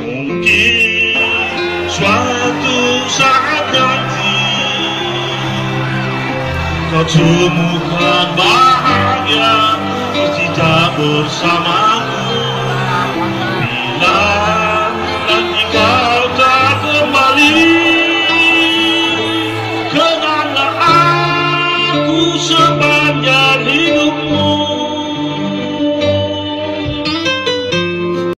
Mungkin suatu saat nanti Kau temukan bahagia tidak bersamaku. Bila nanti kau tak kembali kenanglah aku sebab